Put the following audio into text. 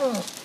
Oh.